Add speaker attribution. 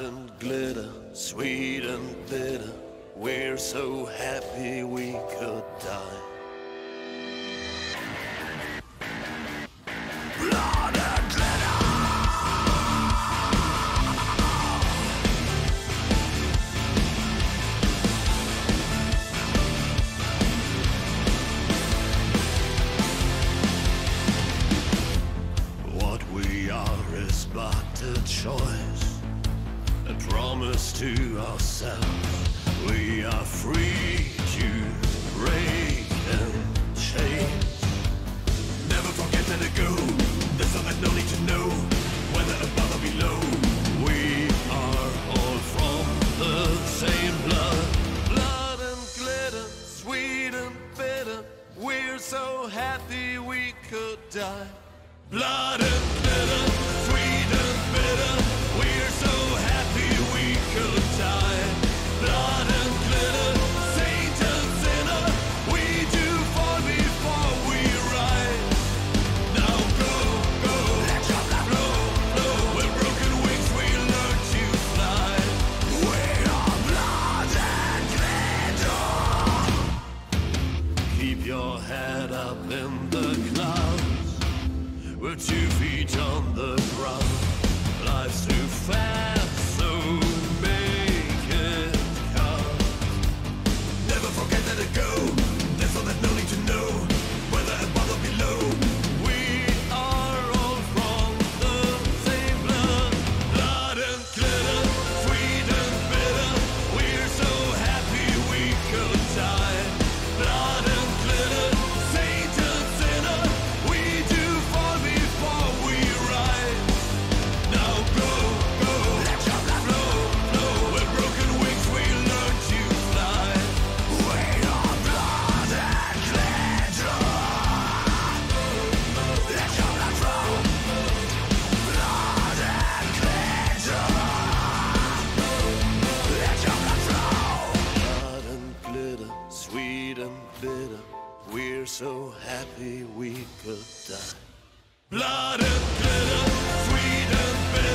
Speaker 1: And glitter, sweet and bitter. We're so happy we could die. Blood and glitter. What we are is but a choice, promise to ourselves. We are free to break and change. Never forget that it go. There's so that no need to know whether above or below. We are all from the same blood, blood and glitter, sweet and bitter. We're so happy we could die. Blood and glitter, sweet and bitter. We're so in the clouds. We're two feet We're so happy we could die. Blood and glitter, sweet and bitter.